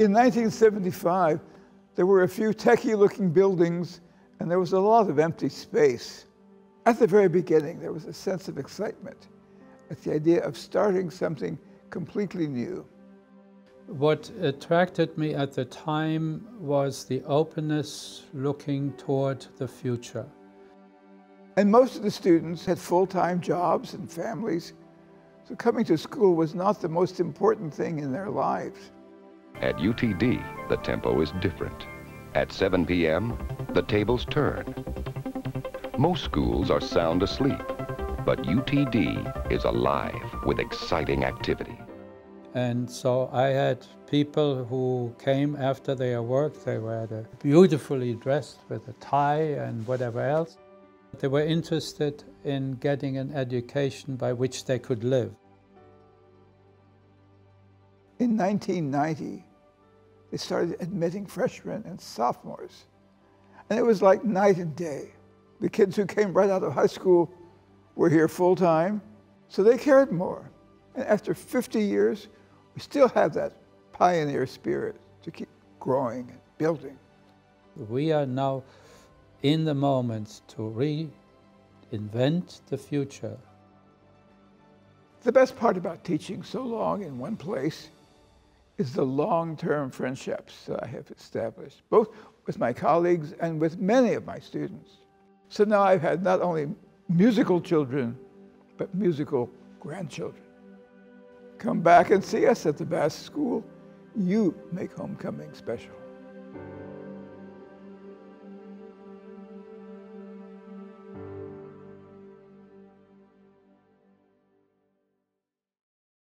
In 1975, there were a few techie-looking buildings and there was a lot of empty space. At the very beginning, there was a sense of excitement at the idea of starting something completely new. What attracted me at the time was the openness looking toward the future. And most of the students had full-time jobs and families, so coming to school was not the most important thing in their lives. At UTD, the tempo is different. At 7 p.m., the tables turn. Most schools are sound asleep, but UTD is alive with exciting activity. And so I had people who came after their work, they were beautifully dressed with a tie and whatever else. They were interested in getting an education by which they could live. In 1990, they started admitting freshmen and sophomores. And it was like night and day. The kids who came right out of high school were here full time, so they cared more. And after 50 years, we still have that pioneer spirit to keep growing and building. We are now in the moment to reinvent the future. The best part about teaching so long in one place is the long-term friendships that I have established, both with my colleagues and with many of my students. So now I've had not only musical children, but musical grandchildren. Come back and see us at the Bass School. You make homecoming special.